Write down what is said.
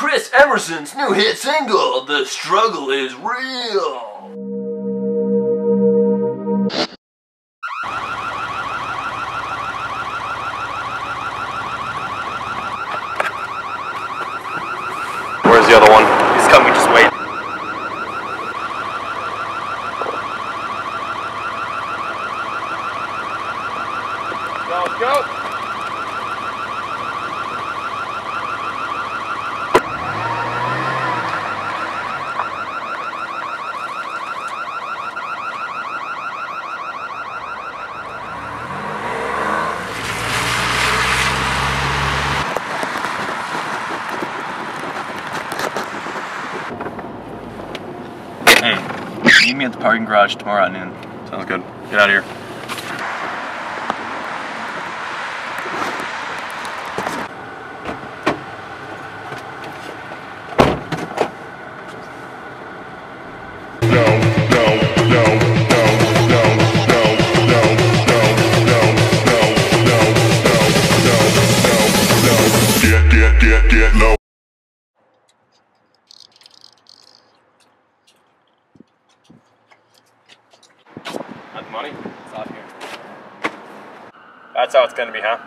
Chris Emerson's new hit single, The Struggle is Real. Where's the other one? He's coming, just wait. Go, go! At the parking garage tomorrow at noon. Sounds good. Get out of here. That's how it's gonna be, huh?